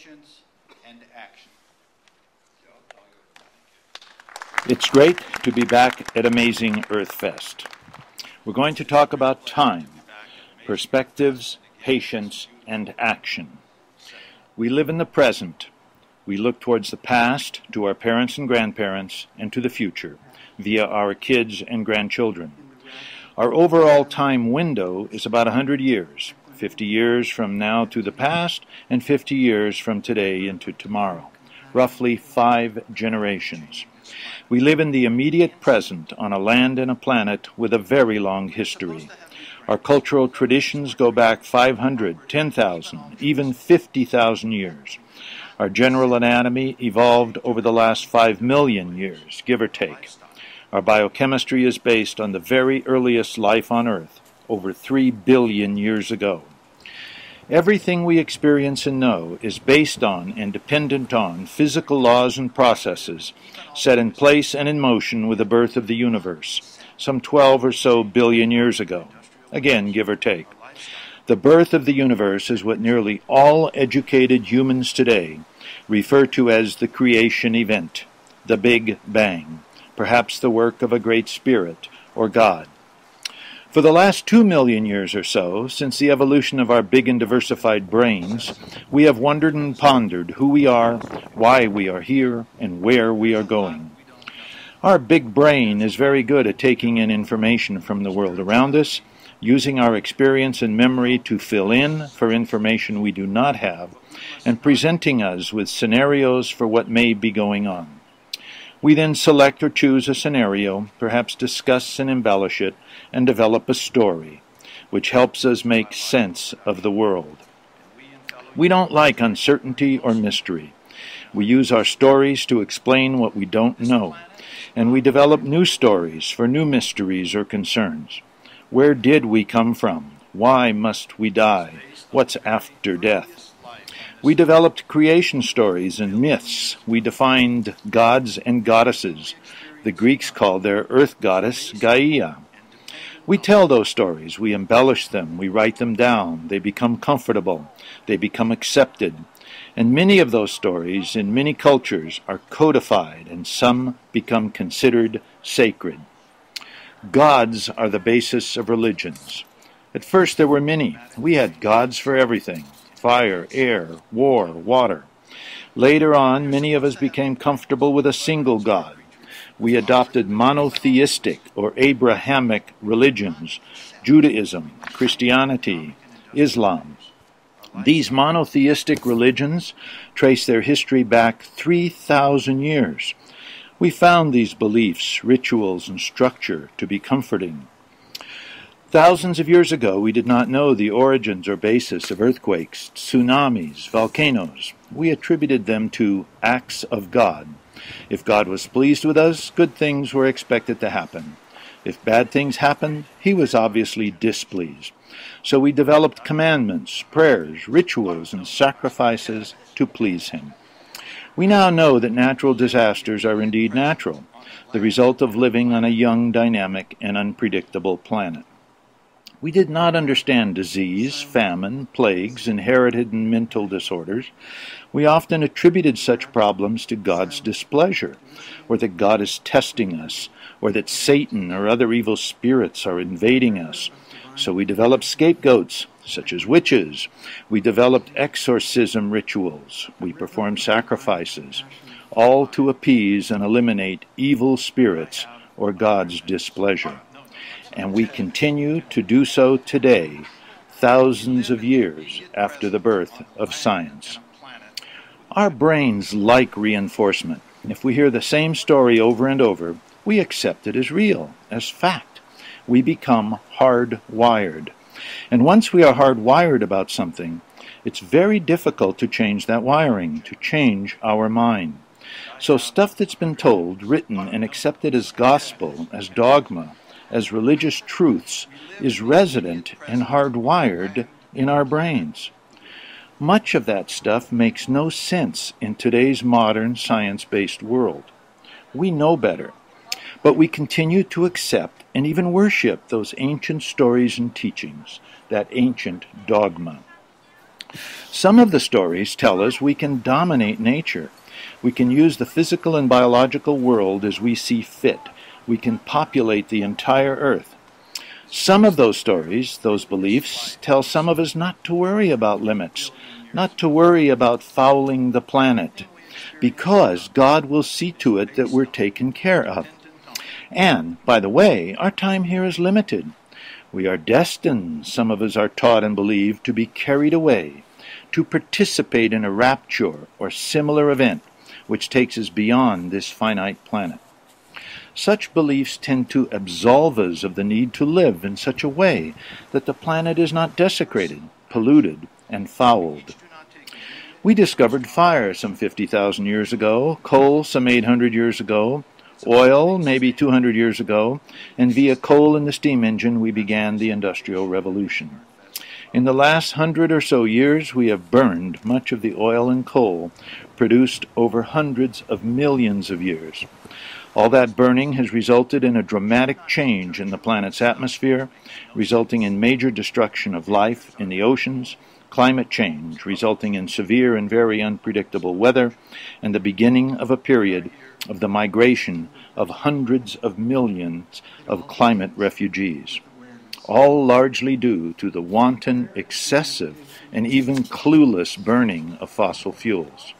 patience, and action. It's great to be back at Amazing Earth Fest. We're going to talk about time, perspectives, patience, and action. We live in the present. We look towards the past, to our parents and grandparents, and to the future via our kids and grandchildren. Our overall time window is about 100 years, 50 years from now to the past, and 50 years from today into tomorrow, roughly five generations. We live in the immediate present on a land and a planet with a very long history. Our cultural traditions go back 500, 10,000, even 50,000 years. Our general anatomy evolved over the last 5 million years, give or take. Our biochemistry is based on the very earliest life on Earth, over 3 billion years ago. Everything we experience and know is based on and dependent on physical laws and processes set in place and in motion with the birth of the universe, some 12 or so billion years ago. Again, give or take. The birth of the universe is what nearly all educated humans today refer to as the creation event, the Big Bang perhaps the work of a great spirit or God. For the last two million years or so, since the evolution of our big and diversified brains, we have wondered and pondered who we are, why we are here, and where we are going. Our big brain is very good at taking in information from the world around us, using our experience and memory to fill in for information we do not have, and presenting us with scenarios for what may be going on. We then select or choose a scenario, perhaps discuss and embellish it, and develop a story, which helps us make sense of the world. We don't like uncertainty or mystery. We use our stories to explain what we don't know, and we develop new stories for new mysteries or concerns. Where did we come from? Why must we die? What's after death? We developed creation stories and myths. We defined gods and goddesses. The Greeks called their earth goddess Gaia. We tell those stories, we embellish them, we write them down, they become comfortable, they become accepted. And many of those stories in many cultures are codified and some become considered sacred. Gods are the basis of religions. At first there were many. We had gods for everything fire, air, war, water. Later on, many of us became comfortable with a single God. We adopted monotheistic or Abrahamic religions, Judaism, Christianity, Islam. These monotheistic religions trace their history back 3,000 years. We found these beliefs, rituals, and structure to be comforting. Thousands of years ago, we did not know the origins or basis of earthquakes, tsunamis, volcanoes. We attributed them to acts of God. If God was pleased with us, good things were expected to happen. If bad things happened, he was obviously displeased. So we developed commandments, prayers, rituals, and sacrifices to please him. We now know that natural disasters are indeed natural, the result of living on a young, dynamic, and unpredictable planet. We did not understand disease, famine, plagues, inherited and mental disorders. We often attributed such problems to God's displeasure, or that God is testing us, or that Satan or other evil spirits are invading us. So we developed scapegoats, such as witches. We developed exorcism rituals. We performed sacrifices, all to appease and eliminate evil spirits or God's displeasure and we continue to do so today, thousands of years after the birth of science. Our brains like reinforcement. If we hear the same story over and over, we accept it as real, as fact. We become hardwired. And once we are hardwired about something, it's very difficult to change that wiring, to change our mind. So stuff that's been told, written, and accepted as gospel, as dogma, as religious truths is resident and hardwired in our brains. Much of that stuff makes no sense in today's modern science based world. We know better, but we continue to accept and even worship those ancient stories and teachings, that ancient dogma. Some of the stories tell us we can dominate nature. We can use the physical and biological world as we see fit. We can populate the entire earth. Some of those stories, those beliefs, tell some of us not to worry about limits, not to worry about fouling the planet, because God will see to it that we're taken care of. And, by the way, our time here is limited. We are destined, some of us are taught and believe, to be carried away, to participate in a rapture or similar event which takes us beyond this finite planet. Such beliefs tend to absolve us of the need to live in such a way that the planet is not desecrated, polluted, and fouled. We discovered fire some 50,000 years ago, coal some 800 years ago, oil maybe 200 years ago, and via coal and the steam engine we began the Industrial Revolution. In the last hundred or so years, we have burned much of the oil and coal produced over hundreds of millions of years. All that burning has resulted in a dramatic change in the planet's atmosphere, resulting in major destruction of life in the oceans, climate change, resulting in severe and very unpredictable weather, and the beginning of a period of the migration of hundreds of millions of climate refugees, all largely due to the wanton, excessive, and even clueless burning of fossil fuels.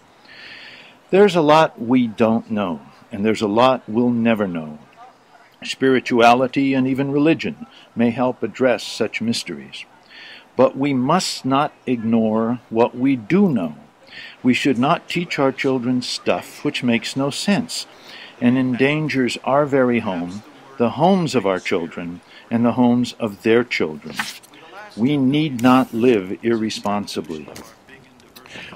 There's a lot we don't know and there's a lot we'll never know. Spirituality and even religion may help address such mysteries. But we must not ignore what we do know. We should not teach our children stuff which makes no sense and endangers our very home, the homes of our children, and the homes of their children. We need not live irresponsibly.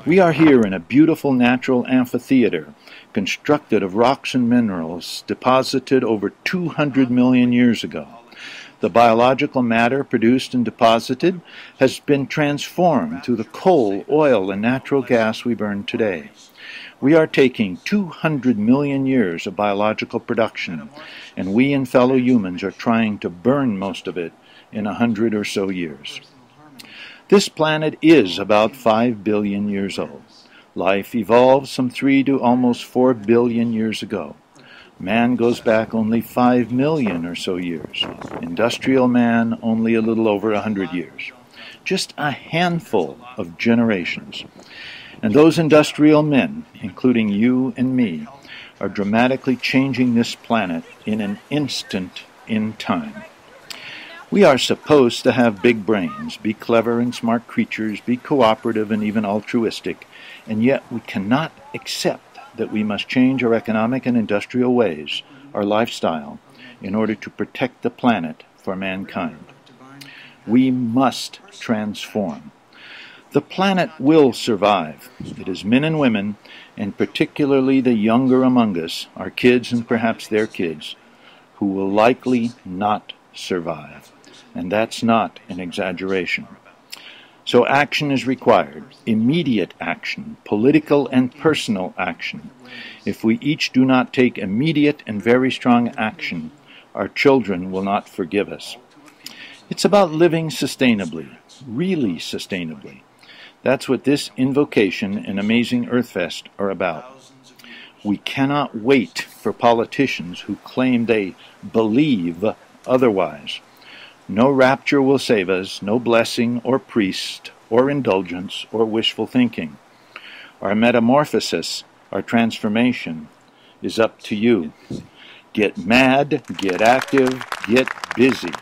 We are here in a beautiful natural amphitheater constructed of rocks and minerals deposited over 200 million years ago. The biological matter produced and deposited has been transformed through the coal, oil, and natural gas we burn today. We are taking 200 million years of biological production, and we and fellow humans are trying to burn most of it in a hundred or so years. This planet is about 5 billion years old. Life evolved some 3 to almost 4 billion years ago. Man goes back only 5 million or so years. Industrial man only a little over a 100 years. Just a handful of generations. And those industrial men, including you and me, are dramatically changing this planet in an instant in time. We are supposed to have big brains, be clever and smart creatures, be cooperative and even altruistic, and yet we cannot accept that we must change our economic and industrial ways, our lifestyle, in order to protect the planet for mankind. We must transform. The planet will survive. It is men and women, and particularly the younger among us, our kids and perhaps their kids, who will likely not survive. And that's not an exaggeration. So action is required, immediate action, political and personal action. If we each do not take immediate and very strong action, our children will not forgive us. It's about living sustainably, really sustainably. That's what this invocation and Amazing Earthfest are about. We cannot wait for politicians who claim they believe otherwise. No rapture will save us, no blessing or priest or indulgence or wishful thinking. Our metamorphosis, our transformation, is up to you. Get mad, get active, get busy.